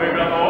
Foi, Bravo!